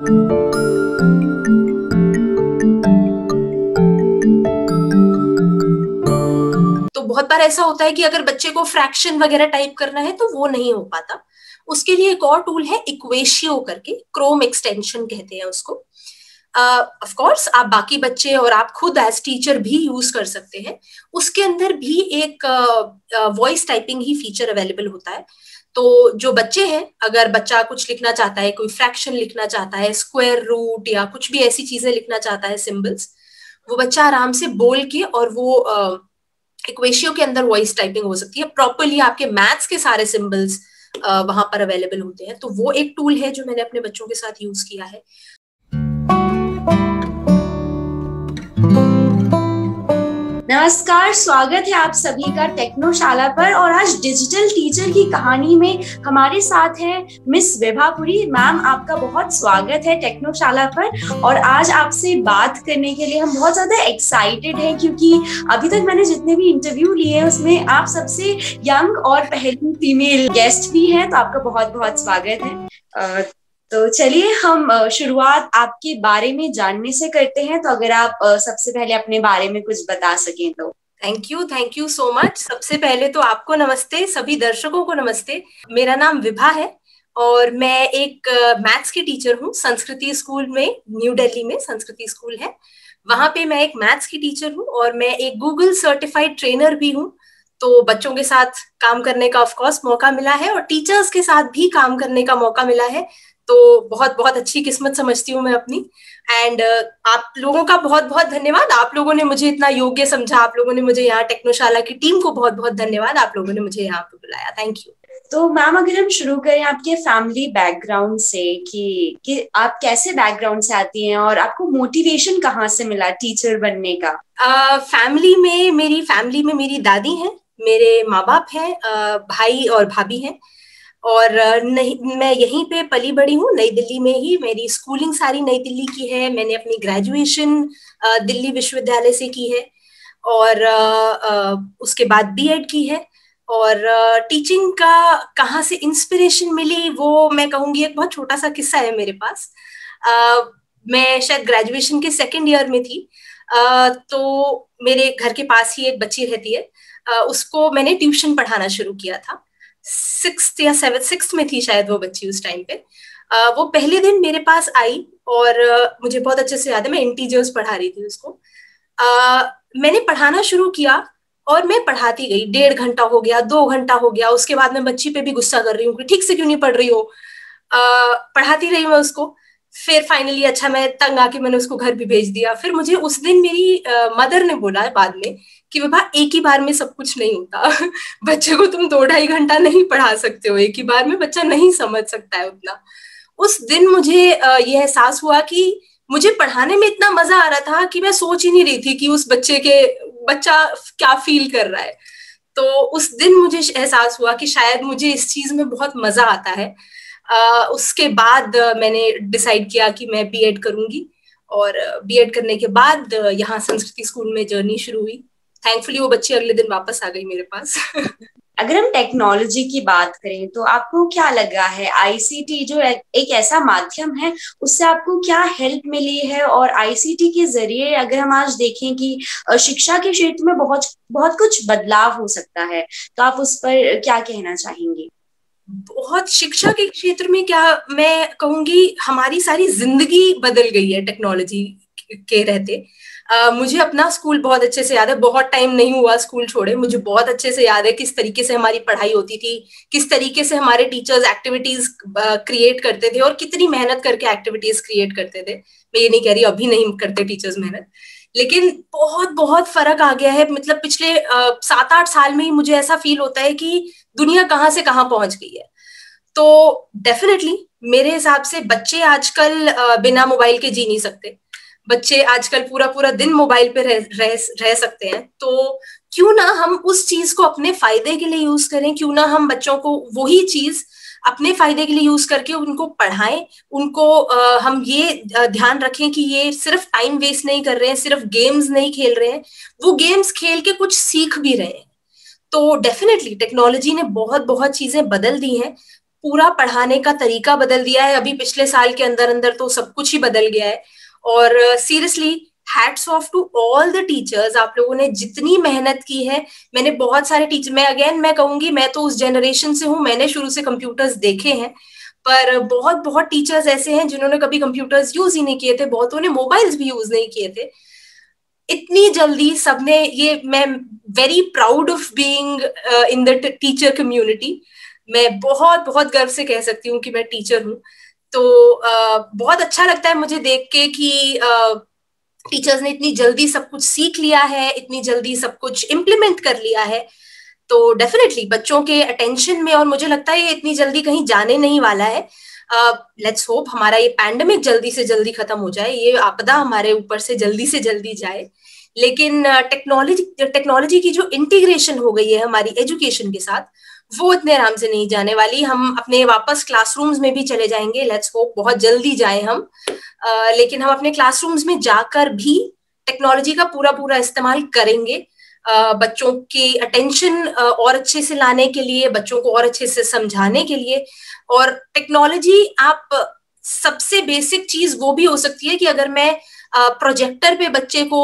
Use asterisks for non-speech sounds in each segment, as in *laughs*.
तो बहुत बार ऐसा होता है कि अगर बच्चे को फ्रैक्शन वगैरह टाइप करना है तो वो नहीं हो पाता। उसके लिए एक और टूल है इक्वेशियो करके क्रोम एक्सटेंशन कहते हैं उसको। ऑफ़ कोर्स आप बाकी बच्चे और आप खुद एज टीचर भी यूज़ कर सकते हैं। उसके अंदर भी एक वॉइस uh, टाइपिंग ही फीचर अवेलेबल होता है। तो जो बच्चे हैं, अगर बच्चा कुछ लिखना चाहता है, कोई फ्रैक्शन लिखना चाहता है स्क्वायर रूट या कुछ भी ऐसी चीज़ें लिखना चाहता है सिंबल्स वो बच्चा आराम से बोल के और वो इक्वेशियो के अंदर वॉइस टाइपिंग हो सकती है। प्रॉपरली आपके मैथ्स के सारे सिंबल्स वहाँ पर अवेलेबल होते हैं। तो वो एक टूल है जो मैंने अपने बच्चों के साथ यूज़ किया है। नमस्कार, स्वागत है आप सभी का टेक्नोशाला पर और आज डिजिटल टीचर की कहानी में हमारे साथ है मिस विभापुरी मैम, आपका बहुत स्वागत है टेक्नोशाला पर और आज आपसे बात करने के लिए हम बहुत ज़्यादा एक्साइटेड हैं क्योंकि अभी तक मैंने जितने भी इंटरव्यू लिए हैं, उसमें आप सबसे यंग और पहली फीमेल गेस्ट भी हैं तो आपका बहुत बहुत स्वागत है। तो चलिए हम शुरुआत आपके बारे में जानने से करते हैं। तो अगर आप सबसे पहले अपने बारे में कुछ बता सकें तो। Thank you thank you so much सबसे पहले तो आपको नमस्ते, सभी दर्शकों को नमस्ते। मेरा नाम विभा है और मैं एक मैथ्स की टीचर हूँ। संस्कृति स्कूल में, न्यू दिल्ली में संस्कृति स्कूल है। वहाँ पे मैं एक मैथ्स की टीचर हूँ और मैं एक गूगल सर्टिफाइड ट्रेनर भी हूँ। तो बच्चों के साथ काम करने का ऑफकोर्स मौका मिला है और टीचर्स के साथ भी काम करने का मौका मिला है। तो बहुत बहुत अच्छी किस्मत समझती हूँ मैं अपनी। एंड uh, आप लोगों का बहुत बहुत धन्यवाद। आप लोगों ने मुझे इतना योग्य समझा। आप लोगों ने मुझे यहाँ टेक्नोशाला की टीम को बहुत बहुत धन्यवाद। आप लोगों ने मुझे यहाँ पे बुलाया। थैंक यू तो मैम अगर हम शुरू करें आपके फैमिली बैकग्राउंड से कि कि आप कैसे बैकग्राउंड से आती हैं और आपको मोटिवेशन कहाँ से मिला टीचर बनने का? फैमिली uh, में मेरी फैमिली में मेरी दादी हैं मेरे माँ बाप हैं uh, भाई और भाभी हैं। और नहीं, मैं यहीं पे पली बड़ी हूँ, नई दिल्ली में ही मेरी स्कूलिंग सारी नई दिल्ली की है, मैंने अपनी ग्रेजुएशन दिल्ली विश्वविद्यालय से की है और उसके बाद बीएड की है और टीचिंग का कहाँ से इंस्पिरेशन मिली वो मैं कहूँगी एक बहुत छोटा सा किस्सा है मेरे पास। मैं शायद ग्रेजुएशन के सेकेंड ईयर में थी तो मेरे घर के पास ही एक बच्ची रहती है उसको मैंने ट्यूशन पढ़ाना शुरू किया था। सिक्स या सेवन सिक्स में थी शायद वो बच्ची उस टाइम पे। वो पहले दिन मेरे पास आई और मुझे बहुत अच्छे से याद है मैं इंटीजर्स पढ़ा रही थी उसको। uh, मैंने पढ़ाना शुरू किया और मैं पढ़ाती गई। डेढ़ घंटा हो गया दो घंटा हो गया उसके बाद मैं बच्ची पे भी गुस्सा कर रही हूँ कि ठीक से क्यों नहीं पढ़ रही हो? पढ़ाती रही मैं उसको। फिर फाइनली अच्छा मैं तंग आके मैंने उसको घर भी भेज दिया। फिर मुझे उस दिन मेरी मदर ने बोला बाद में कि बाबा एक ही बार में सब कुछ नहीं होता। *laughs* बच्चे को तुम दो ढाई घंटा नहीं पढ़ा सकते हो एक ही बार में बच्चा नहीं समझ सकता है उतना। उस दिन मुझे यह एहसास हुआ कि मुझे पढ़ाने में इतना मज़ा आ रहा था कि मैं सोच ही नहीं रही थी कि उस बच्चे के बच्चा क्या फील कर रहा है। तो उस दिन मुझे एहसास हुआ कि शायद मुझे इस चीज़ में बहुत मज़ा आता है। uh, उसके बाद मैंने डिसाइड किया कि मैं बीएड करूँगी और बीएड करने के बाद यहाँ संस्कृति स्कूल में जर्नी शुरू हुई। थैंकफुली वो बच्ची अगले दिन वापस आ गई मेरे पास। *laughs* अगर हम टेक्नोलॉजी की बात करें तो आपको क्या लगा है? आईसीटी जो एक ऐसा माध्यम है उससे आपको क्या हेल्प मिली है? और आईसीटी के ज़रिए अगर हम आज देखें कि शिक्षा के क्षेत्र में बहुत बहुत कुछ बदलाव हो सकता है तो आप उस पर क्या कहना चाहेंगे? बहुत शिक्षा के क्षेत्र में क्या मैं कहूँगी हमारी सारी ज़िंदगी बदल गई है टेक्नोलॉजी के रहते। मुझे अपना स्कूल बहुत अच्छे से याद है। बहुत टाइम नहीं हुआ स्कूल छोड़े। मुझे बहुत अच्छे से याद है किस तरीके से हमारी पढ़ाई होती थी, किस तरीके से हमारे टीचर्स एक्टिविटीज़ क्रिएट करते थे और कितनी मेहनत करके एक्टिविटीज़ क्रिएट करते थे। मैं ये नहीं कह रही अभी नहीं करते टीचर्स मेहनत। लेकिन बहुत बहुत फ़र्क आ गया है। मतलब पिछले सात आठ साल में ही मुझे ऐसा फील होता है कि दुनिया कहाँ से कहाँ पहुँच गई है। तो डेफिनेटली मेरे हिसाब से बच्चे आजकल बिना मोबाइल के जी नहीं सकते। बच्चे आजकल पूरा पूरा दिन मोबाइल पे रह, रह रह सकते हैं। तो क्यों ना हम उस चीज़ को अपने फ़ायदे के लिए यूज़ करें क्यों ना हम बच्चों को वही चीज़ अपने फ़ायदे के लिए यूज़ करके उनको पढ़ाएँ उनको आ, हम ये ध्यान रखें कि ये सिर्फ़ टाइम वेस्ट नहीं कर रहे हैं सिर्फ़ गेम्स नहीं खेल रहे हैं वो गेम्स खेल के कुछ सीख भी रहे हैं। तो डेफिनेटली टेक्नोलॉजी ने बहुत बहुत चीज़ें बदल दी हैं। पूरा पढ़ाने का तरीका बदल दिया है। अभी पिछले साल के अंदर अंदर तो सब कुछ ही बदल गया है। और seriously hats off to all the teachers आप लोगों ने जितनी मेहनत की है, मैंने बहुत सारे टीचर मैं अगेन मैं कहूँगी, मैं तो उस जनरेशन से हूँ, मैंने शुरू से कंप्यूटर्स देखे हैं, पर बहुत बहुत टीचर्स ऐसे हैं जिन्होंने कभी कंप्यूटर्स यूज़ ही नहीं किए थे, बहुतों ने मोबाइल्स भी यूज़ नहीं किए थे। इतनी जल्दी सबने ये, मैं very proud of being in the teacher community मैं बहुत बहुत गर्व से कह सकती हूँ कि मैं टीचर हूँ। तो बहुत अच्छा लगता है मुझे देख के कि टीचर्स ने इतनी जल्दी सब कुछ सीख लिया है इतनी जल्दी सब कुछ इम्प्लीमेंट कर लिया है। तो डेफिनेटली बच्चों के अटेंशन में और मुझे लगता है ये इतनी जल्दी कहीं जाने नहीं वाला है। लेट्स uh, होप हमारा ये पैंडमिक जल्दी से जल्दी खत्म हो जाए ये आपदा हमारे ऊपर से जल्दी से जल्दी जाए। लेकिन टेक्नोलॉजी uh, टेक्नोलॉजी की जो इंटीग्रेशन हो गई है हमारी एजुकेशन के साथ वो इतने आराम से नहीं जाने वाली। हम अपने वापस क्लासरूम्स में भी चले जाएँगे। लेट्स होप बहुत जल्दी जाए हम। आ, लेकिन हम अपने क्लासरूम्स में जाकर भी टेक्नोलॉजी का पूरा पूरा इस्तेमाल करेंगे। आ, बच्चों की अटेंशन और अच्छे से लाने के लिए बच्चों को और अच्छे से समझाने के लिए। और टेक्नोलॉजी आप सबसे बेसिक चीज़ वो भी हो सकती है कि अगर मैं प्रोजेक्टर पे बच्चे को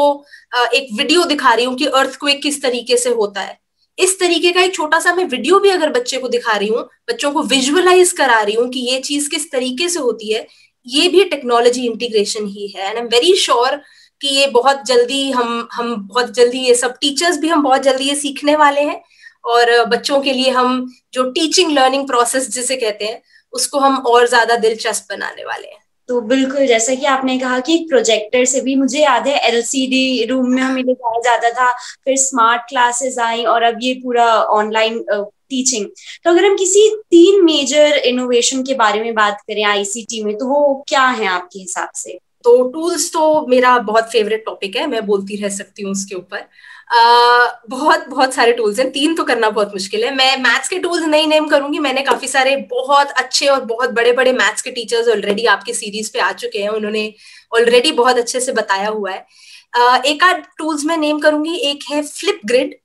एक वीडियो दिखा रही हूँ कि अर्थ को किस तरीके से होता है। इस तरीके का एक छोटा सा मैं वीडियो भी अगर बच्चे को दिखा रही हूँ, बच्चों को विजुअलाइज करा रही हूँ कि ये चीज़ किस तरीके से होती है, ये भी टेक्नोलॉजी इंटीग्रेशन ही है। And I am very sure कि ये बहुत जल्दी हम हम बहुत जल्दी ये सब टीचर्स भी हम बहुत जल्दी ये सीखने वाले हैं और बच्चों के लिए हम जो टीचिंग लर्निंग प्रोसेस जिसे कहते हैं, उसको हम और ज़्यादा दिलचस्प बनाने वाले हैं। तो बिल्कुल, जैसा कि आपने कहा कि प्रोजेक्टर से भी मुझे याद है एलसीडी रूम में हमें ले जाया जाता था, फिर स्मार्ट क्लासेस आई और अब ये पूरा ऑनलाइन टीचिंग तो अगर हम किसी तीन मेजर इनोवेशन के बारे में बात करें आईसीटी में तो वो क्या है आपके हिसाब से? तो टूल्स तो मेरा बहुत फेवरेट टॉपिक है, मैं बोलती रह सकती हूँ उसके ऊपर। बहुत बहुत सारे टूल्स हैं। तीन तो करना बहुत मुश्किल है। मैं मैथ्स के टूल्स नहीं नेम करूँगी। मैंने काफ़ी सारे बहुत अच्छे और बहुत बड़े बड़े मैथ्स के टीचर्स ऑलरेडी आपके सीरीज़ पे आ चुके हैं। उन्होंने ऑलरेडी बहुत अच्छे से बताया हुआ है। uh, एक आध टूल्स मैं नेम करूँगी। एक है फ्लिप ग्रिड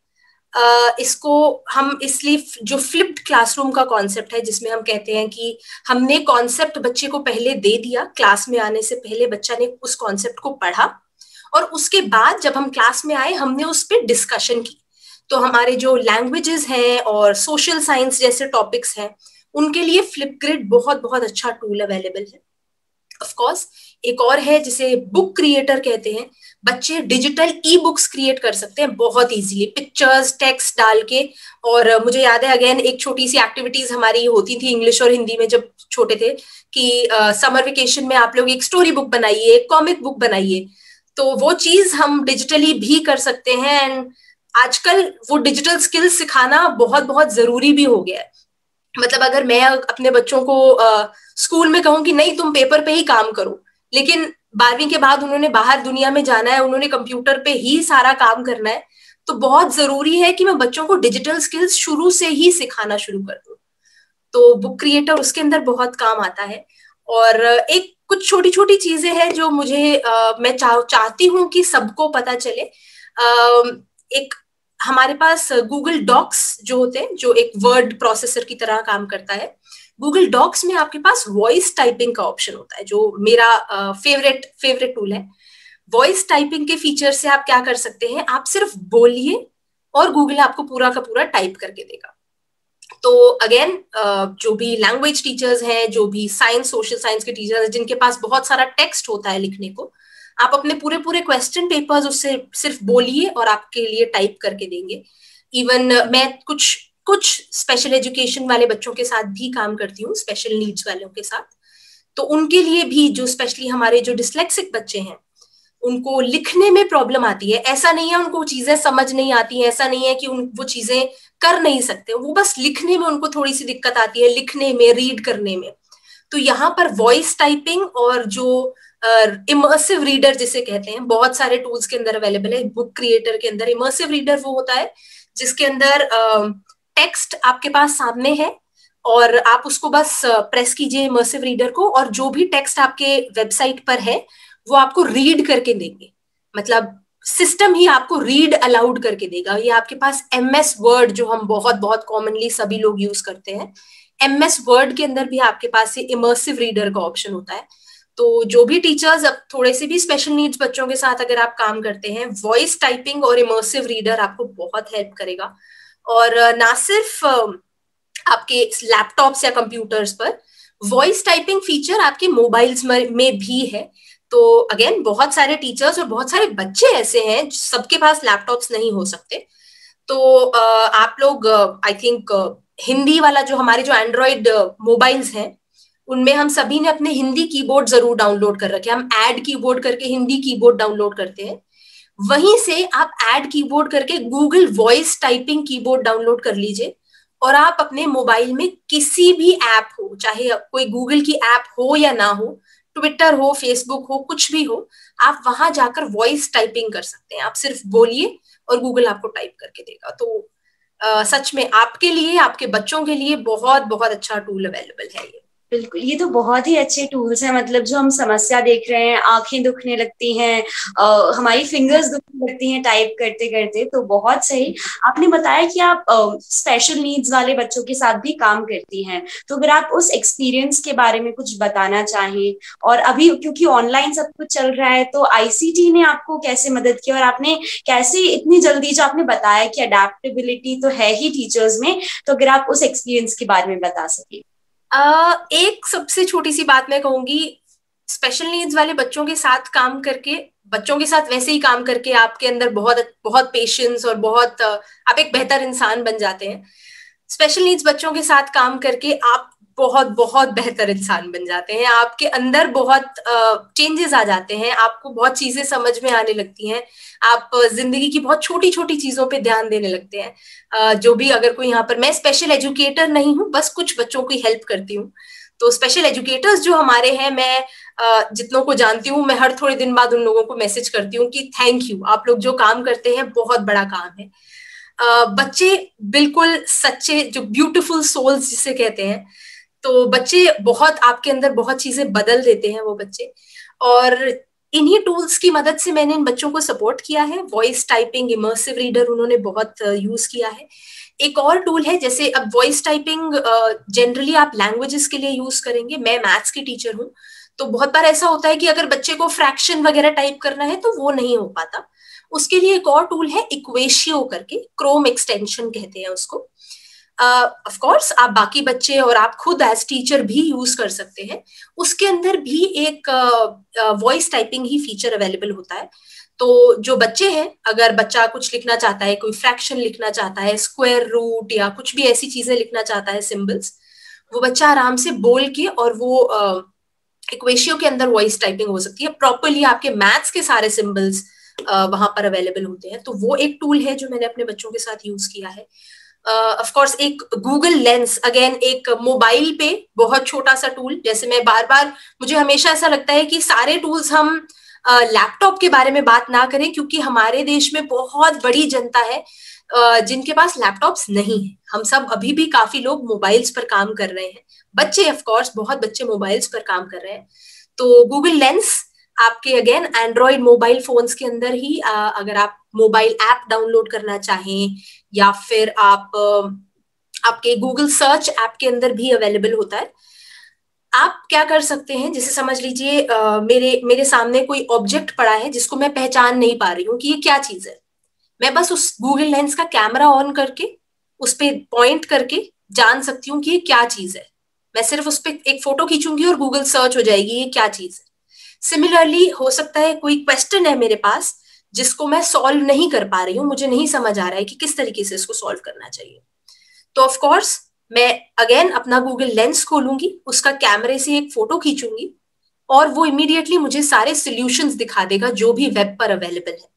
Uh, इसको हम इसलिए जो फ्लिप्ड क्लासरूम का कॉन्सेप्ट है जिसमें हम कहते हैं कि हमने कॉन्सेप्ट बच्चे को पहले दे दिया। क्लास में आने से पहले बच्चा ने उस कॉन्सेप्ट को पढ़ा। और उसके बाद जब हम क्लास में आए हमने उस पर डिस्कशन की। तो हमारे जो लैंग्वेजेस हैं और सोशल साइंस जैसे टॉपिक्स हैं उनके लिए फ्लिपग्रिड बहुत बहुत अच्छा टूल अवेलेबल है। ऑफ़ कोर्स एक और है जिसे बुक क्रिएटर कहते हैं। बच्चे डिजिटल ई बुक्स क्रिएट कर सकते हैं बहुत इजीली पिक्चर्स टेक्स्ट डाल के और मुझे याद है अगेन एक छोटी सी एक्टिविटीज़ हमारी होती थी इंग्लिश और हिंदी में जब छोटे थे कि समर uh, वेकेशन में आप लोग एक स्टोरी बुक बनाइए एक कॉमिक बुक बनाइए। तो वो चीज़ हम डिजिटली भी कर सकते हैं एंड आजकल वो डिजिटल स्किल्स सिखाना बहुत बहुत ज़रूरी भी हो गया है। मतलब अगर मैं अपने बच्चों को स्कूल में कहूँ कि नहीं, तुम पेपर पे ही काम करो। लेकिन बारहवीं के बाद उन्होंने बाहर दुनिया में जाना है, उन्होंने कंप्यूटर पे ही सारा काम करना है तो बहुत ज़रूरी है कि मैं बच्चों को डिजिटल स्किल्स शुरू से ही सिखाना शुरू कर दू। तो बुक क्रिएटर उसके अंदर बहुत काम आता है और एक कुछ छोटी छोटी चीज़ें हैं जो मुझे आ, मैं चाह चाहती हूँ कि सबको पता चले। आ, एक हमारे पास गूगल डॉक्स जो होते हैं जो एक वर्ड प्रोसेसर की तरह काम करता है गूगल डॉक्स में आपके पास वॉइस टाइपिंग का ऑप्शन होता है जो मेरा फेवरेट फेवरेट टूल है। वॉइस टाइपिंग के फीचर से आप क्या कर सकते हैं आप सिर्फ़ बोलिए और गूगल आपको पूरा का पूरा टाइप करके देगा। तो अगेन जो भी लैंग्वेज टीचर्स हैं, जो भी साइंस सोशल साइंस के टीचर्स हैं, जिनके पास बहुत सारा टेक्स्ट होता है लिखने को, आप अपने पूरे पूरे क्वेश्चन पेपर्स उससे सिर्फ़ बोलिए और आपके लिए टाइप करके देंगे। इवन मैं कुछ कुछ स्पेशल एजुकेशन वाले बच्चों के साथ भी काम करती हूँ स्पेशल नीड्स वालों के साथ। तो उनके लिए भी जो स्पेशली हमारे जो डिसलेक्सिक बच्चे हैं उनको लिखने में प्रॉब्लम आती है। ऐसा नहीं है उनको चीज़ें समझ नहीं आती है ऐसा नहीं है कि उन वो चीज़ें कर नहीं सकते। वो बस लिखने में उनको थोड़ी सी दिक्कत आती है लिखने में रीड करने में। तो यहाँ पर वॉइस टाइपिंग और जो इमर्सिव uh, रीडर जिसे कहते हैं बहुत सारे टूल्स के अंदर अवेलेबल है। बुक क्रिएटर के अंदर इमर्सिव रीडर वो होता है जिसके अंदर टेक्स्ट uh, आपके पास सामने है और आप उसको बस प्रेस कीजिए इमर्सिव रीडर को और जो भी टेक्स्ट आपके वेबसाइट पर है वो आपको रीड करके देंगे। मतलब सिस्टम ही आपको रीड अलाउड करके देगा। ये आपके पास एम एस वर्ड जो हम बहुत बहुत कॉमनली सभी लोग यूज़ करते हैं एम एस वर्ड के अंदर भी आपके पास ये इमर्सिव रीडर का ऑप्शन होता है। तो जो भी टीचर्स अब थोड़े से भी स्पेशल नीड्स बच्चों के साथ अगर आप काम करते हैं वॉइस टाइपिंग और इमर्सिव रीडर आपको बहुत हेल्प करेगा। और ना सिर्फ़ आपके लैपटॉप्स या कंप्यूटर्स पर वॉइस टाइपिंग फीचर आपके मोबाइल्स में भी है। तो अगेन बहुत सारे टीचर्स और बहुत सारे बच्चे ऐसे हैं, सबके पास लैपटॉप्स नहीं हो सकते। तो आप लोग आई थिंक हिंदी वाला जो हमारे जो एंड्रॉइड मोबाइल्स हैं, उनमें हम सभी ने अपने हिंदी कीबोर्ड ज़रूर डाउनलोड कर रखे हम एड कीबोर्ड करके हिंदी कीबोर्ड डाउनलोड करते हैं। वहीं से आप एड कीबोर्ड करके Google voice typing keyboard download कर लीजिए और आप अपने मोबाइल में किसी भी ऐप हो, चाहे कोई गूगल की ऐप हो या ना हो ट्विटर हो फेसबुक हो कुछ भी हो आप वहाँ जाकर वॉइस टाइपिंग कर सकते हैं। आप सिर्फ़ बोलिए और गूगल आपको टाइप करके देगा। तो आ, सच में आपके लिए आपके बच्चों के लिए बहुत बहुत अच्छा टूल अवेलेबल है ये। बिल्कुल, ये तो बहुत ही अच्छे टूल्स हैं मतलब जो हम समस्या देख रहे हैं, आँखें दुखने लगती हैं हमारी फिंगर्स दुखने लगती हैं टाइप करते करते तो बहुत सही। आपने बताया कि आप स्पेशल नीड्स वाले बच्चों के साथ भी काम करती हैं तो अगर आप उस एक्सपीरियंस के बारे में कुछ बताना चाहें, और अभी क्योंकि ऑनलाइन सब कुछ चल रहा है तो आईसीटी ने आपको कैसे मदद की, और आपने कैसे इतनी जल्दी, जो आपने बताया कि अडेप्टेबिलिटी तो है ही टीचर्स में तो अगर आप उस एक्सपीरियंस के बारे में बता सके। एक सबसे छोटी सी बात मैं कहूँगी स्पेशल नीड्स वाले बच्चों के साथ काम करके, बच्चों के साथ वैसे ही काम करके आपके अंदर बहुत बहुत पेशेंस और बहुत आप एक बेहतर इंसान बन जाते हैं। स्पेशल नीड्स बच्चों के साथ काम करके आप बहुत बहुत बेहतर इंसान बन जाते हैं। आपके अंदर बहुत चेंजेस आ जाते हैं। आपको बहुत चीज़ें समझ में आने लगती हैं। आप ज़िंदगी की बहुत छोटी छोटी चीज़ों पे ध्यान देने लगते हैं। जो भी अगर कोई यहाँ पर, मैं स्पेशल एजुकेटर नहीं हूँ, बस कुछ बच्चों की हेल्प करती हूँ। तो स्पेशल एजुकेटर्स जो हमारे हैं, मैं जितनों को जानती हूँ, मैं हर थोड़े दिन बाद उन लोगों को मैसेज करती हूँ कि थैंक यू आप लोग जो काम करते हैं, बहुत बड़ा काम है। बच्चे बिल्कुल सच्चे, जो ब्यूटीफुल सोल्स जिसे कहते हैं तो बच्चे बहुत आपके अंदर बहुत चीज़ें बदल देते हैं वो बच्चे। और इन्हीं टूल्स की मदद से मैंने इन बच्चों को सपोर्ट किया है। वॉइस टाइपिंग इमर्सिव रीडर उन्होंने बहुत यूज़ किया है। एक और टूल है, जैसे अब वॉइस टाइपिंग जनरली आप लैंग्वेजेस के लिए यूज़ करेंगे। मैं मैथ्स की टीचर हूँ तो बहुत बार ऐसा होता है कि अगर बच्चे को फ्रैक्शन वगैरह टाइप करना है तो वो नहीं हो पाता। उसके लिए एक और टूल है इक्वेशियो करके क्रोम एक्सटेंशन कहते हैं उसको। ऑफ़ कोर्स आप बाकी बच्चे और आप खुद एज टीचर भी यूज़ कर सकते हैं। उसके अंदर भी एक वॉइस uh, टाइपिंग uh, ही फीचर अवेलेबल होता है। तो जो बच्चे हैं अगर बच्चा कुछ लिखना चाहता है कोई फ्रैक्शन लिखना चाहता है स्क्वायर रूट या कुछ भी ऐसी चीज़ें लिखना चाहता है सिंबल्स वो बच्चा आराम से बोल के और वो इक्वेशियो uh, के अंदर वॉइस टाइपिंग हो सकती है। प्रॉपरली आपके मैथ्स के सारे सिंबल्स वहाँ पर अवेलेबल होते हैं। तो वो एक टूल है जो मैंने अपने बच्चों के साथ यूज़ किया है। ऑफ़ uh, कोर्स एक गूगल लेंस अगेन एक मोबाइल पे बहुत छोटा सा टूल जैसे मैं बार बार मुझे हमेशा ऐसा लगता है कि सारे टूल्स हम लैपटॉप uh, के बारे में बात ना करें क्योंकि हमारे देश में बहुत बड़ी जनता है uh, जिनके पास लैपटॉप्स नहीं है। हम सब अभी भी काफ़ी लोग मोबाइल्स पर काम कर रहे हैं। बच्चे ऑफ़ कोर्स बहुत बच्चे मोबाइल्स पर काम कर रहे हैं। तो गूगल लेंस आपके अगेन एंड्रॉइड मोबाइल फोन्स के अंदर ही आ, अगर आप मोबाइल ऐप डाउनलोड करना चाहें, या फिर आप आपके गूगल सर्च ऐप के अंदर भी अवेलेबल होता है। आप क्या कर सकते हैं, जैसे समझ लीजिए मेरे मेरे सामने कोई ऑब्जेक्ट पड़ा है जिसको मैं पहचान नहीं पा रही हूँ कि ये क्या चीज़ है। मैं बस उस गूगल लेंस का कैमरा ऑन करके, उस पर पॉइंट करके जान सकती हूँ कि ये क्या चीज़ है। मैं सिर्फ़ उस पर एक फ़ोटो खींचूँगी और गूगल सर्च हो जाएगी, ये क्या चीज़ है। सिमिलरली हो सकता है कोई क्वेश्चन है मेरे पास जिसको मैं सॉल्व नहीं कर पा रही हूँ, मुझे नहीं समझ आ रहा है कि किस तरीके से इसको सॉल्व करना चाहिए। तो ऑफ़ कोर्स मैं अगेन अपना गूगल लेंस खोलूँगी, उसका कैमरे से एक फ़ोटो खींचूँगी, और वो इमीडिएटली मुझे सारे सोल्यूशन दिखा देगा जो भी वेब पर अवेलेबल है।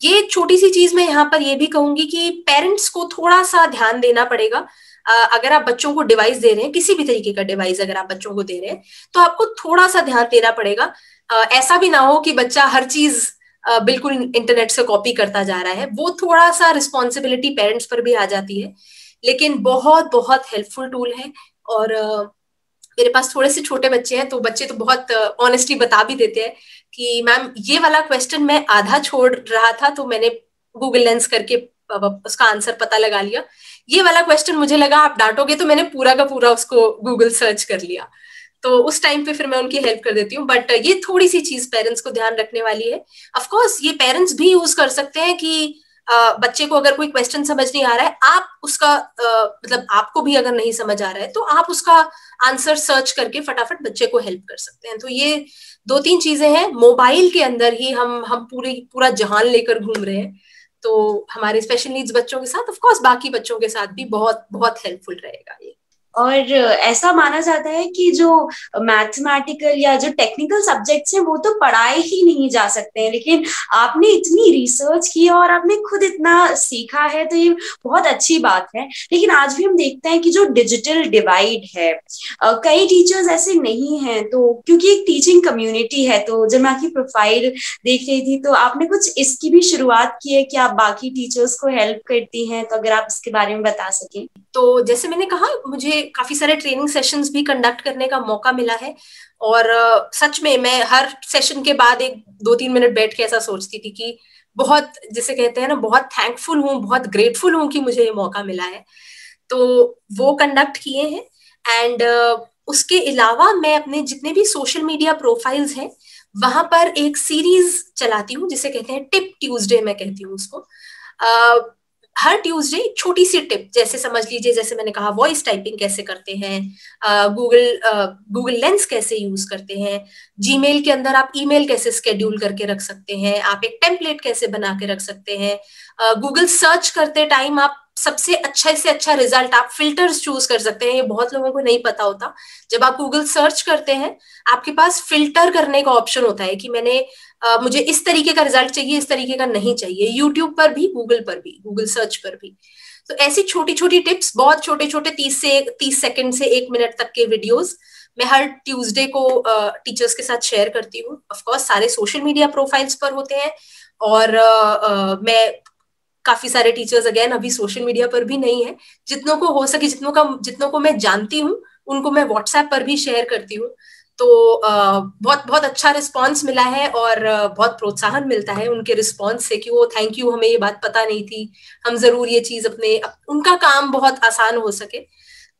ये एक छोटी सी चीज़ मैं यहाँ पर ये भी कहूँगी कि पेरेंट्स को थोड़ा सा ध्यान देना पड़ेगा। अगर आप बच्चों को डिवाइस दे रहे हैं, किसी भी तरीके का डिवाइस अगर आप बच्चों को दे रहे हैं तो आपको थोड़ा सा ध्यान देना पड़ेगा। ऐसा भी ना हो कि बच्चा हर चीज़ बिल्कुल इंटरनेट से कॉपी करता जा रहा है। वो थोड़ा सा रिस्पॉन्सिबिलिटी पेरेंट्स पर भी आ जाती है, लेकिन बहुत बहुत हेल्पफुल टूल है और मेरे पास थोड़े से छोटे बच्चे हैं तो बच्चे तो बहुत ऑनेस्टली बता भी देते हैं कि, मैम, ये वाला क्वेश्चन मैं आधा छोड़ रहा था तो मैंने गूगल लेंस करके उसका आंसर पता लगा लिया। ये वाला क्वेश्चन मुझे लगा आप डांटोगे तो मैंने पूरा का पूरा उसको गूगल सर्च कर लिया। तो उस टाइम पे फिर मैं उनकी हेल्प कर देती हूँ बट ये थोड़ी सी चीज़ पेरेंट्स को ध्यान रखने वाली है। ऑफकोर्स ये पेरेंट्स भी यूज़ कर सकते हैं कि बच्चे को अगर कोई क्वेश्चन समझ नहीं आ रहा है, आप उसका मतलब आपको भी अगर नहीं समझ आ रहा है तो आप उसका आंसर सर्च करके फटाफट बच्चे को हेल्प कर सकते हैं। तो ये दो तीन चीज़ें हैं। मोबाइल के अंदर ही हम हम पूरी, पूरा जहान लेकर घूम रहे हैं। तो हमारे स्पेशल नीड्स बच्चों के साथ ऑफकोर्स बाकी बच्चों के साथ भी बहुत बहुत हेल्पफुल रहेगा ये। और ऐसा माना जाता है कि जो मैथमेटिकल या जो टेक्निकल सब्जेक्ट्स हैं, वो तो पढ़ाए ही नहीं जा सकते हैं। लेकिन आपने इतनी रिसर्च की और आपने खुद इतना सीखा है तो ये बहुत अच्छी बात है। लेकिन आज भी हम देखते हैं कि जो डिजिटल डिवाइड है कई टीचर्स ऐसे नहीं हैं तो क्योंकि एक टीचिंग कम्युनिटी है तो जब मैं आपकी प्रोफ़ाइल देख रही थी तो आपने कुछ इसकी भी शुरुआत की है कि आप बाकी टीचर्स को हेल्प करती हैं तो अगर आप इसके बारे में बता सकें। तो जैसे मैंने कहा, मुझे काफ़ी सारे ट्रेनिंग सेशंस भी कंडक्ट करने का मौका मिला है। और सच में मैं हर सेशन के बाद एक दो तीन मिनट बैठ के ऐसा सोचती थी कि बहुत, जिसे कहते हैं ना, बहुत थैंकफुल हूँ, बहुत ग्रेटफुल हूँ कि मुझे ये मौका मिला है। तो वो कंडक्ट किए हैं एंड उसके अलावा मैं अपने जितने भी सोशल मीडिया प्रोफाइल्स हैं, वहाँ पर एक सीरीज़ चलाती हूँ, जिसे कहते हैं टिप ट्यूसडे मैं कहती हूँ उसको। हर ट्यूसडे छोटी सी टिप, जैसे समझ लीजिए, जैसे मैंने कहा वॉइस टाइपिंग कैसे करते हैं गूगल गूगल लेंस कैसे यूज़ करते हैं जीमेल के अंदर आप ईमेल कैसे स्केड्यूल करके रख सकते हैं, आप एक टेम्पलेट कैसे बना के रख सकते हैं गूगल सर्च करते टाइम आप सबसे अच्छा से अच्छा रिज़ल्ट आप फिल्टर्स चूज़ कर सकते हैं ये बहुत लोगों को नहीं पता होता। जब आप गूगल सर्च करते हैं आपके पास फ़िल्टर करने का ऑप्शन होता है कि मैंने आ, मुझे इस तरीके का रिज़ल्ट चाहिए इस तरीके का नहीं चाहिए। यूट्यूब पर भी गूगल पर भी गूगल सर्च पर भी। तो ऐसी छोटी छोटी टिप्स बहुत छोटे छोटे तीस से तीस सेकंड से एक मिनट तक के वीडियोस मैं हर ट्यूसडे को टीचर्स के साथ शेयर करती हूँ। ऑफकोर्स सारे सोशल मीडिया प्रोफाइल्स पर होते हैं और uh, मैं काफ़ी सारे टीचर्स अगेन अभी सोशल मीडिया पर भी नहीं है। जितनों को हो सके, जितनों का, जितनों को मैं जानती हूँ, उनको मैं व्हाट्सएप पर भी शेयर करती हूँ। तो बहुत बहुत अच्छा रिस्पांस मिला है और बहुत प्रोत्साहन मिलता है उनके रिस्पांस से कि वो थैंक यू हमें ये बात पता नहीं थी। हम ज़रूर ये चीज़ अपने, उनका काम बहुत आसान हो सके।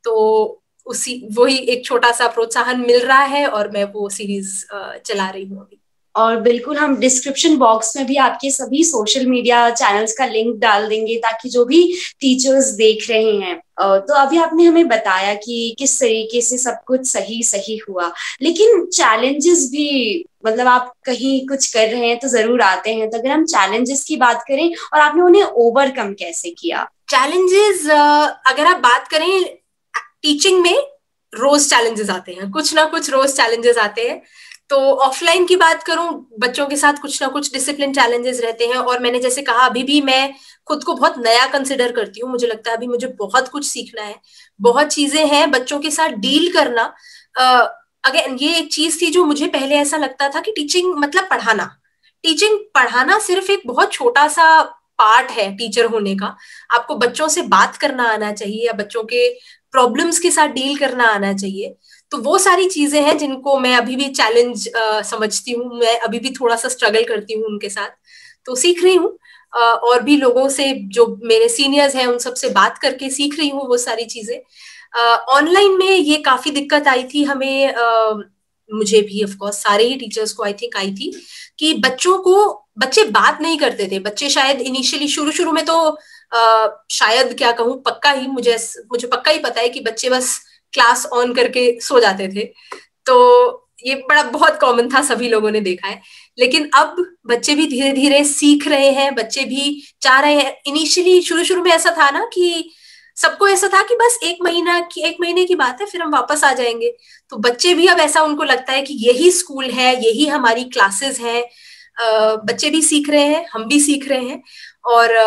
तो उसी, वही एक छोटा सा प्रोत्साहन मिल रहा है और मैं वो सीरीज़ चला रही हूँ अभी। और बिल्कुल हम डिस्क्रिप्शन बॉक्स में भी आपके सभी सोशल मीडिया चैनल्स का लिंक डाल देंगे ताकि जो भी टीचर्स देख रहे हैं तो अभी आपने हमें बताया कि किस तरीके से सब कुछ सही सही हुआ। लेकिन चैलेंजेस भी मतलब आप कहीं कुछ कर रहे हैं तो ज़रूर आते हैं। तो अगर हम चैलेंजेस की बात करें और आपने उन्हें ओवरकम कैसे किया? चैलेंजेस अगर आप बात करें टीचिंग में रोज चैलेंजेस आते हैं। कुछ ना कुछ रोज चैलेंजेस आते हैं। तो ऑफलाइन की बात करूँ, बच्चों के साथ कुछ ना कुछ डिसिप्लिन चैलेंजेस रहते हैं और मैंने जैसे कहा, अभी भी मैं खुद को बहुत नया कंसिडर करती हूँ। मुझे लगता है अभी मुझे बहुत कुछ सीखना है। बहुत चीज़ें हैं बच्चों के साथ डील करना। अगेन, ये एक चीज़ थी जो मुझे पहले ऐसा लगता था कि टीचिंग मतलब पढ़ाना। टीचिंग पढ़ाना सिर्फ़ एक बहुत छोटा सा पार्ट है टीचर होने का। आपको बच्चों से बात करना आना चाहिए या बच्चों के प्रॉब्लम्स के साथ डील करना आना चाहिए। तो वो सारी चीज़ें हैं जिनको मैं अभी भी चैलेंज समझती हूँ मैं अभी भी थोड़ा सा स्ट्रगल करती हूँ उनके साथ। तो सीख रही हूँ और भी लोगों से जो मेरे सीनियर्स हैं उन सबसे बात करके सीख रही हूँ वो सारी चीज़ें। ऑनलाइन uh, में ये काफ़ी दिक्कत आई थी हमें आ, मुझे भी ऑफ़ कोर्स सारे ही टीचर्स को आई थिंक आई थी कि बच्चों को बच्चे बात नहीं करते थे। बच्चे शायद इनिशियली शुरू शुरू में तो आ, शायद क्या कहूँ पक्का ही मुझे मुझे पक्का ही पता है कि बच्चे बस क्लास ऑन करके सो जाते थे। तो ये बड़ा बहुत कॉमन था, सभी लोगों ने देखा है। लेकिन अब बच्चे भी धीरे धीरे सीख रहे हैं, बच्चे भी चाह रहे हैं। इनिशियली शुरू शुरू में ऐसा था ना कि सबको ऐसा था कि बस एक महीना की, एक महीने की बात है, फिर हम वापस आ जाएँगे। तो बच्चे भी अब ऐसा उनको लगता है कि यही स्कूल है, यही हमारी क्लासेस हैं। बच्चे भी सीख रहे हैं, हम भी सीख रहे हैं। और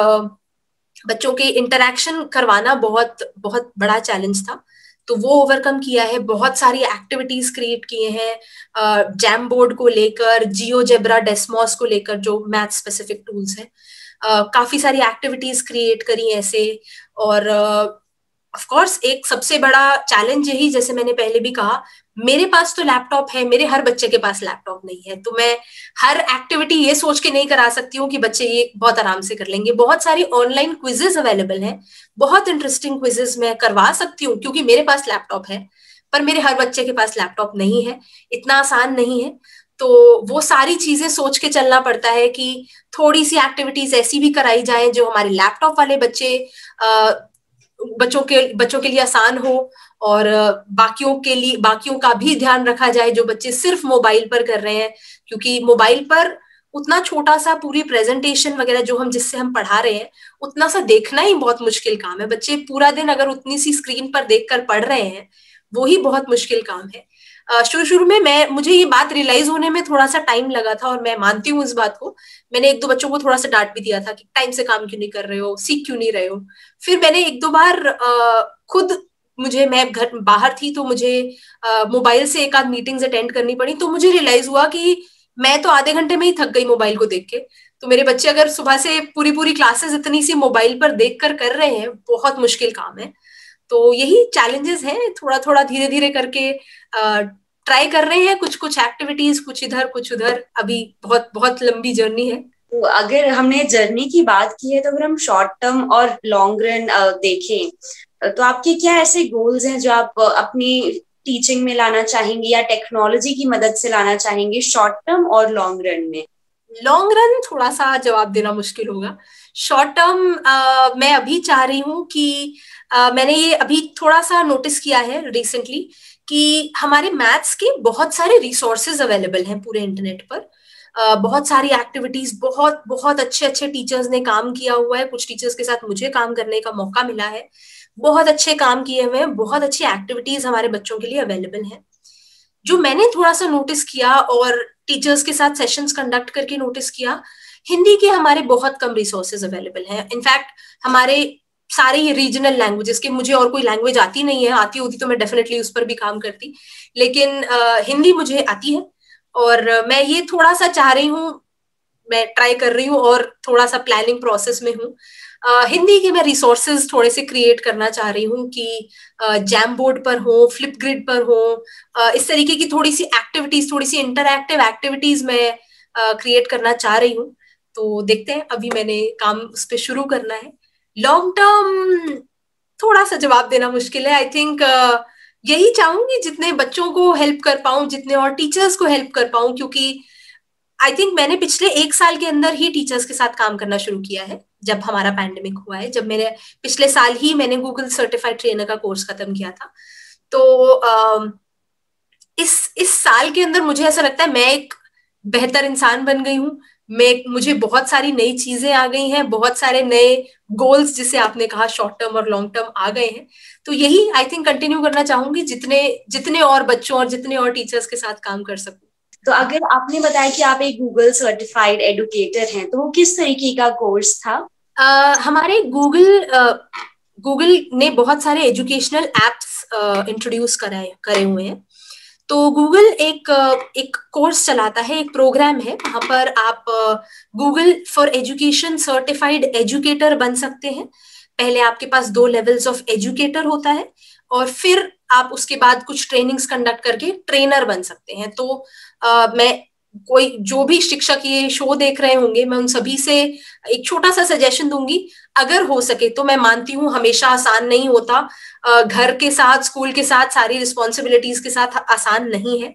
बच्चों के इंटरेक्शन करवाना बहुत बहुत बड़ा चैलेंज था। तो वो ओवरकम किया है बहुत सारी एक्टिविटीज़ क्रिएट किए हैं जैम बोर्ड को लेकर जियो जेब्रा डेस्मोस को लेकर जो मैथ स्पेसिफिक टूल्स है हैं काफ़ी सारी एक्टिविटीज़ क्रिएट करी ऐसे और ऑफ़ uh, कोर्स एक सबसे बड़ा चैलेंज यही जैसे मैंने पहले भी कहा मेरे पास तो लैपटॉप है, मेरे हर बच्चे के पास लैपटॉप नहीं है। तो मैं हर एक्टिविटी ये सोच के नहीं करा सकती हूँ कि बच्चे ये बहुत आराम से कर लेंगे। बहुत सारी ऑनलाइन क्विजेज अवेलेबल हैं। बहुत इंटरेस्टिंग क्विजेज मैं करवा सकती हूँ, क्योंकि मेरे पास लैपटॉप है, पर मेरे हर बच्चे के पास लैपटॉप नहीं है। इतना आसान नहीं है। तो वो सारी चीज़ें सोच के चलना पड़ता है कि थोड़ी सी एक्टिविटीज़ ऐसी भी कराई जाए जो हमारे लैपटॉप वाले बच्चे बच्चों के बच्चों के लिए आसान हो और बाकियों के लिए, बाकियों का भी ध्यान रखा जाए जो बच्चे सिर्फ़ मोबाइल पर कर रहे हैं, क्योंकि मोबाइल पर उतना छोटा सा पूरी प्रेजेंटेशन वगैरह जो हम, जिससे हम पढ़ा रहे हैं, उतना सा देखना ही बहुत मुश्किल काम है। बच्चे पूरा दिन अगर उतनी सी स्क्रीन पर देखकर पढ़ रहे हैं, वो ही बहुत मुश्किल काम है। शुरू शुरू में मैं, मुझे ये बात रियलाइज़ होने में थोड़ा सा टाइम लगा था और मैं मानती हूँ इस बात को मैंने एक दो बच्चों को थोड़ा सा डांट भी दिया था कि टाइम से काम क्यों नहीं कर रहे हो सीख क्यों नहीं रहे हो। फिर मैंने एक दो बार खुद मुझे, मैं घर बाहर थी तो मुझे मोबाइल से एक आध मीटिंग्स अटेंड करनी पड़ी तो मुझे रियलाइज़ हुआ कि मैं तो आधे घंटे में ही थक गई मोबाइल को देख के। तो मेरे बच्चे अगर सुबह से पूरी पूरी क्लासेस इतनी सी मोबाइल पर देख कर कर रहे हैं, बहुत मुश्किल काम है। तो यही चैलेंजेस हैं थोड़ा थोड़ा धीरे धीरे करके ट्राई कर रहे हैं कुछ कुछ एक्टिविटीज़ कुछ इधर कुछ उधर। अभी बहुत बहुत लंबी जर्नी है। तो अगर हमने जर्नी की बात की है तो अगर हम शॉर्ट टर्म और लॉन्ग रन देखें तो आपके क्या ऐसे गोल्स हैं जो आप अपनी टीचिंग में लाना चाहेंगे या टेक्नोलॉजी की मदद से लाना चाहेंगे शॉर्ट टर्म और लॉन्ग रन में? लॉन्ग रन थोड़ा सा जवाब देना मुश्किल होगा। शॉर्ट टर्म मैं अभी चाह रही हूँ कि uh, मैंने ये अभी थोड़ा सा नोटिस किया है रिसेंटली कि हमारे मैथ्स के बहुत सारे रिसोर्सेज अवेलेबल हैं पूरे इंटरनेट पर। बहुत सारी एक्टिविटीज़ बहुत बहुत अच्छे अच्छे टीचर्स ने काम किया हुआ है। कुछ टीचर्स के साथ मुझे काम करने का मौका मिला है। बहुत अच्छे काम किए हुए हैं, बहुत अच्छी एक्टिविटीज़ हमारे बच्चों के लिए अवेलेबल हैं। जो मैंने थोड़ा सा नोटिस किया और टीचर्स के साथ सेशंस कंडक्ट करके नोटिस किया, हिंदी के हमारे बहुत कम रिसोर्सेज अवेलेबल हैं। इनफैक्ट हमारे सारे ये रीजनल लैंग्वेजेस के मुझे और कोई लैंग्वेज आती नहीं है आती होती तो मैं डेफिनेटली उस पर भी काम करती। लेकिन uh, हिंदी मुझे आती है और मैं ये थोड़ा सा चाह रही हूँ मैं ट्राई कर रही हूँ और थोड़ा सा प्लानिंग प्रोसेस में हूँ। हिंदी के मैं रिसोर्सेज थोड़े से क्रिएट करना चाह रही हूँ कि जैम बोर्ड पर हो फ्लिप ग्रिड पर हो इस तरीके की थोड़ी सी एक्टिविटीज़ थोड़ी सी इंटरक्टिव एक्टिविटीज़ मैं क्रिएट करना चाह रही हूँ। तो देखते हैं अभी मैंने काम उस पर शुरू करना है। लॉन्ग टर्म थोड़ा सा जवाब देना मुश्किल है। आई थिंक uh, यही चाहूँगी जितने बच्चों को हेल्प कर पाऊँ जितने और टीचर्स को हेल्प कर पाऊँ क्योंकि आई थिंक मैंने पिछले एक साल के अंदर ही टीचर्स के साथ काम करना शुरू किया है जब हमारा पैंडेमिक हुआ है। जब मेरे पिछले साल ही मैंने गूगल सर्टिफाइड ट्रेनर का कोर्स खत्म किया था। तो uh, इस इस साल के अंदर मुझे ऐसा लगता है मैं एक बेहतर इंसान बन गई हूँ। मैं मुझे बहुत सारी नई चीज़ें आ गई हैं बहुत सारे नए गोल्स जिसे आपने कहा शॉर्ट टर्म और लॉन्ग टर्म आ गए हैं। तो यही आई थिंक कंटिन्यू करना चाहूँगी जितने जितने और बच्चों और जितने और टीचर्स के साथ काम कर सकूँ। तो अगर आपने बताया कि आप एक गूगल सर्टिफाइड एडुकेटर हैं तो वो किस तरीके का कोर्स था? uh, हमारे गूगल गूगल ने बहुत सारे एजुकेशनल एप्स इंट्रोड्यूस कराए करे हुए हैं। तो गूगल एक एक कोर्स चलाता है एक प्रोग्राम है। वहाँ पर आप Google for education certified educator बन सकते हैं। पहले आपके पास दो लेवल्स ऑफ़ एजुकेटर होता है और फिर आप उसके बाद कुछ ट्रेनिंग्स कंडक्ट करके ट्रेनर बन सकते हैं। तो आ, मैं कोई जो भी शिक्षक ये शो देख रहे होंगे, मैं उन सभी से एक छोटा सा सजेशन दूँगी। अगर हो सके तो मैं मानती हूँ हमेशा आसान नहीं होता। घर के साथ स्कूल के साथ सारी रिस्पॉन्सिबिलिटीज के साथ आसान नहीं है।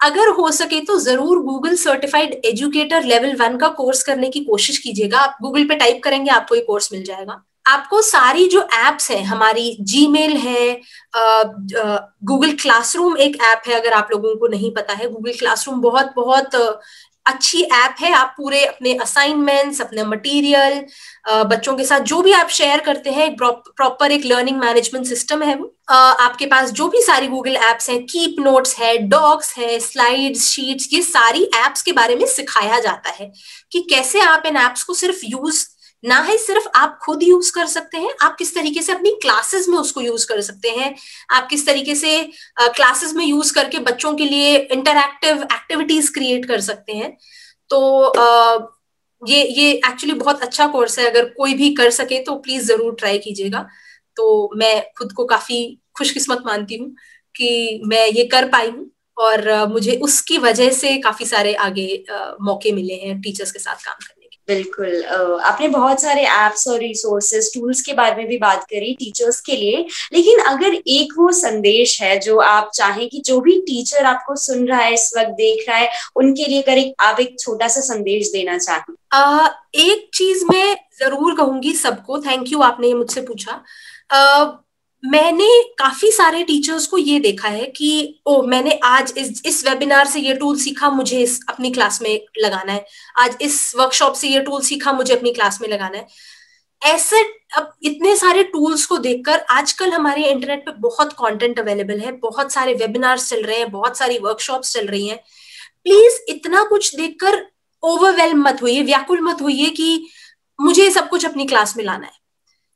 अगर हो सके तो ज़रूर Google certified educator level one का कोर्स करने की कोशिश कीजिएगा। आप गूगल पे टाइप करेंगे, आपको ये कोर्स मिल जाएगा। आपको सारी जो एप्स है, हमारी जीमेल है गूगल क्लासरूम एक ऐप है, अगर आप लोगों को नहीं पता है गूगल क्लासरूम बहुत बहुत अच्छी ऐप है। आप पूरे अपने असाइनमेंट्स अपने मटेरियल बच्चों के साथ जो भी आप शेयर करते हैं प्रॉपर एक लर्निंग मैनेजमेंट सिस्टम है वो। आपके पास जो भी सारी गूगल एप्स हैं कीप नोट्स है डॉक्स है स्लाइड्स शीट्स ये सारी एप्स के बारे में सिखाया जाता है कि कैसे आप इन एप्स को सिर्फ़ यूज़ ना ही सिर्फ़ आप खुद यूज़ कर सकते हैं, आप किस तरीके से अपनी क्लासेस में उसको यूज़ कर सकते हैं, आप किस तरीके से क्लासेस में यूज़ करके बच्चों के लिए इंटरक्टिव एक्टिविटीज़ क्रिएट कर सकते हैं। तो ये ये एक्चुअली बहुत अच्छा कोर्स है, अगर कोई भी कर सके तो प्लीज़ ज़रूर ट्राई कीजिएगा। तो मैं खुद को काफ़ी खुशकिस्मत मानती हूँ कि मैं ये कर पाई हूँ और मुझे उसकी वजह से काफ़ी सारे आगे मौके मिले हैं टीचर्स के साथ काम करने बिल्कुल। आपने बहुत सारे एप्स और रिसोर्सेज टूल्स के बारे में भी बात करी टीचर्स के लिए। लेकिन अगर एक वो संदेश है जो आप चाहें कि जो भी टीचर आपको सुन रहा है इस वक्त देख रहा है उनके लिए अगर एक आप एक छोटा सा संदेश देना चाहें। एक चीज़ मैं ज़रूर कहूँगी सबको। थैंक यू आपने मुझसे पूछा। आ, मैंने काफ़ी सारे टीचर्स को ये देखा है कि, ओ, मैंने आज इस इस वेबिनार से ये टूल सीखा, मुझे इस, अपनी क्लास में लगाना है। आज इस वर्कशॉप से ये टूल सीखा, मुझे अपनी क्लास में लगाना है। ऐसे, अब इतने सारे टूल्स को देखकर आजकल हमारे इंटरनेट पे बहुत कंटेंट अवेलेबल है, बहुत सारे वेबिनार्स चल रहे हैं, बहुत सारी वर्कशॉप्स चल रही हैं। प्लीज़ इतना कुछ देखकर ओवरवेलम मत होइए, व्याकुल मत होइए कि मुझे सब कुछ अपनी क्लास में लाना है।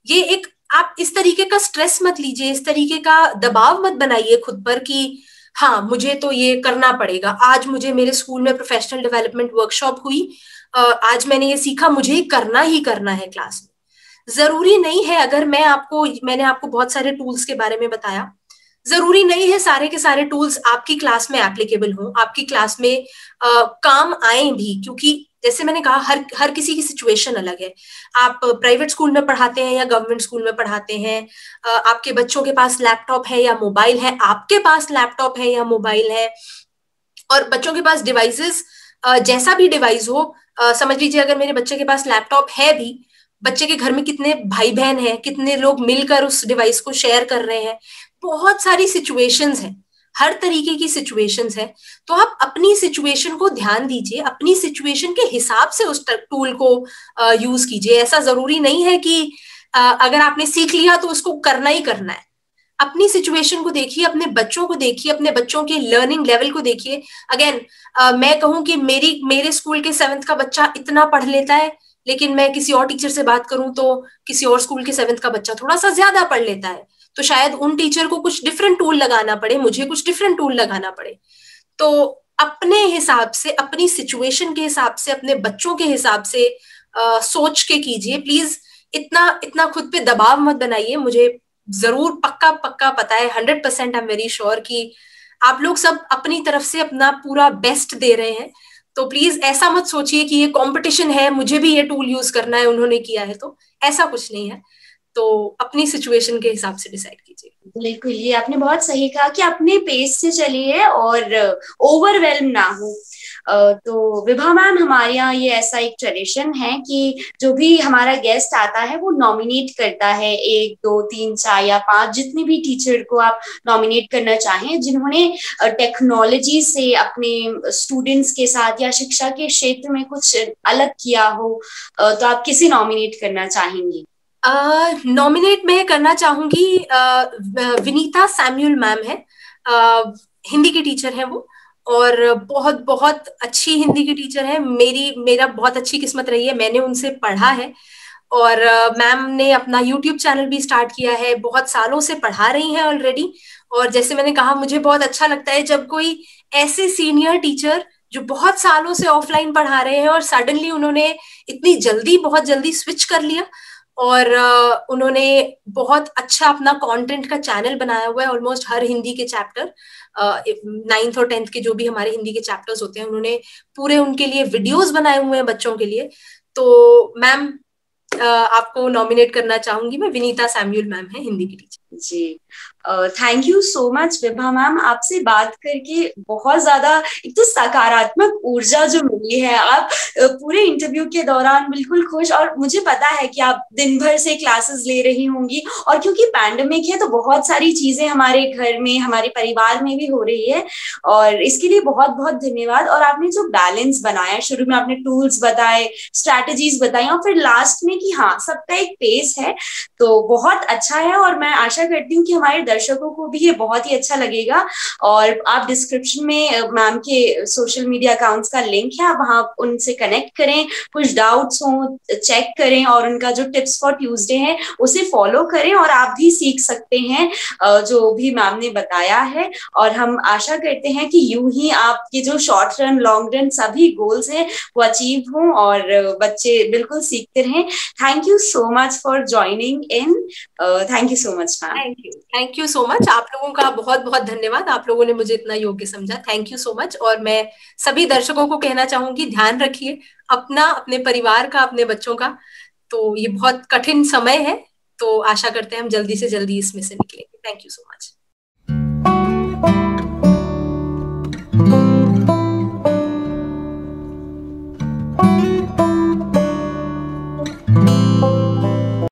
ये एक आप इस तरीके का स्ट्रेस मत लीजिए इस तरीके का दबाव मत बनाइए खुद पर कि हाँ मुझे तो ये करना पड़ेगा। आज मुझे मेरे स्कूल में प्रोफेशनल डेवलपमेंट वर्कशॉप हुई। आज मैंने ये सीखा मुझे करना ही करना है क्लास में। ज़रूरी नहीं है अगर मैं आपको मैंने आपको बहुत सारे टूल्स के बारे में बताया ज़रूरी नहीं है सारे के सारे टूल्स आपकी क्लास में एप्लीकेबल हों। आपकी क्लास में आ, काम आए भी क्योंकि जैसे मैंने कहा, हर हर किसी की सिचुएशन अलग है। आप प्राइवेट स्कूल में पढ़ाते हैं या गवर्नमेंट स्कूल में पढ़ाते हैं आपके बच्चों के पास लैपटॉप है या मोबाइल है, आपके पास लैपटॉप है या मोबाइल है, और बच्चों के पास डिवाइसेस जैसा भी डिवाइस हो समझ लीजिए अगर मेरे बच्चे के पास लैपटॉप है भी, बच्चे के घर में कितने भाई बहन हैं, कितने लोग मिलकर उस डिवाइस को शेयर कर रहे हैं, बहुत सारी सिचुएशंस हैं। हर तरीके की सिचुएशंस है। तो आप अपनी सिचुएशन को ध्यान दीजिए, अपनी सिचुएशन के हिसाब से उस टूल को यूज़ कीजिए। ऐसा ज़रूरी नहीं है कि अगर आपने सीख लिया तो उसको करना ही करना है। अपनी सिचुएशन को देखिए, अपने बच्चों को देखिए, अपने बच्चों के लर्निंग लेवल को देखिए। अगेन मैं कहूँ कि मेरी, मेरे स्कूल के सेवेंथ का बच्चा इतना पढ़ लेता है, लेकिन मैं किसी और टीचर से बात करूँ तो किसी और स्कूल के सेवेंथ का बच्चा थोड़ा सा ज़्यादा पढ़ लेता है। तो शायद उन टीचर को कुछ डिफरेंट टूल लगाना पड़े मुझे कुछ डिफरेंट टूल लगाना पड़े। तो अपने हिसाब से अपनी सिचुएशन के हिसाब से अपने बच्चों के हिसाब से आ, सोच के कीजिए। प्लीज़ इतना इतना खुद पे दबाव मत बनाइए। मुझे ज़रूर पक्का पक्का पता है hundred percent I am very sure कि आप लोग सब अपनी तरफ़ से अपना पूरा बेस्ट दे रहे हैं। तो प्लीज़ ऐसा मत सोचिए कि ये कंपटीशन है मुझे भी ये टूल यूज़ करना है उन्होंने किया है तो ऐसा कुछ नहीं है। तो अपनी सिचुएशन के हिसाब से डिसाइड कीजिए। बिल्कुल, ये आपने बहुत सही कहा कि अपने पेस से चलिए और ओवरवेलम ना हो। तो विभा मैम हमारे यहाँ ये ऐसा एक ट्रेडिशन है कि जो भी हमारा गेस्ट आता है, वो नॉमिनेट करता है। एक, दो, तीन, चार या पाँच जितने भी टीचर को आप नॉमिनेट करना चाहें, जिन्होंने टेक्नोलॉजी से अपने स्टूडेंट्स के साथ या शिक्षा के क्षेत्र में कुछ अलग किया हो तो आप किसे नॉमिनेट करना चाहेंगी? नॉमिनेट uh, मैं करना चाहूँगी विनीता सैम्यूल मैम है। uh, हिंदी की टीचर है वो और बहुत बहुत अच्छी हिंदी की टीचर है। मेरी मेरा बहुत अच्छी किस्मत रही है मैंने उनसे पढ़ा है। और मैम ने अपना यूट्यूब चैनल भी स्टार्ट किया है बहुत सालों से पढ़ा रही हैं ऑलरेडी और जैसे मैंने कहा मुझे बहुत अच्छा लगता है जब कोई ऐसे सीनियर टीचर जो बहुत सालों से ऑफलाइन पढ़ा रहे हैं और सडनली उन्होंने इतनी जल्दी बहुत जल्दी स्विच कर लिया और उन्होंने बहुत अच्छा अपना कंटेंट का चैनल बनाया हुआ है ऑलमोस्ट हर हिंदी के चैप्टर नाइन्थ और टेंथ के जो भी हमारे हिंदी के चैप्टर्स होते हैं, उन्होंने पूरे उनके लिए वीडियोस बनाए हुए हैं बच्चों के लिए। तो मैम आपको नॉमिनेट करना चाहूँगी मैं, विनीता सैम्यूल मैम है हिंदी की teacher ji. Thank you so much Vibha ma'am आपसे बात करके बहुत ज़्यादा एक तो सकारात्मक ऊर्जा जो मिली है, आप पूरे इंटरव्यू के दौरान बिल्कुल खुश और मुझे पता है कि आप दिन भर से क्लासेस ले रही होंगी और क्योंकि पैंडमिक है तो बहुत सारी चीज़ें हमारे घर में, हमारे परिवार में भी हो रही है और इसके लिए बहुत बहुत धन्यवाद। और आपने जो बैलेंस बनाया, शुरू में आपने टूल्स बताए स्ट्रैटेजीज बताई और फिर लास्ट में कि हाँ सबका एक पेस है तो बहुत अच्छा है और मैं आशा करती हूँ कि हमारे दर्शकों को भी ये बहुत ही अच्छा लगेगा। और आप डिस्क्रिप्शन में मैम के सोशल मीडिया अकाउंट्स का लिंक है, आप वहाँ उनसे कनेक्ट करें, कुछ डाउट्स हो चेक करें और उनका जो टिप्स फॉर ट्यूजडे है, उसे फॉलो करें और आप भी सीख सकते हैं जो भी मैम ने बताया है। और हम आशा करते हैं कि यूँ ही आपके जो शॉर्ट रन लॉन्ग रन सभी गोल्स हैं, वो अचीव हों और बच्चे बिल्कुल सीखते रहें। Thank you so much for joining in thank you so much ma'am thank you thank you so much आप लोगों का बहुत बहुत धन्यवाद। आप लोगों ने मुझे इतना योग्य समझा। थैंक यू सो मच और मैं सभी दर्शकों को कहना चाहूँगी, ध्यान रखिए अपना, अपने परिवार का, अपने बच्चों का। तो ये बहुत कठिन समय है। तो आशा करते हैं हम जल्दी से जल्दी इसमें से निकलेंगे। Thank you so much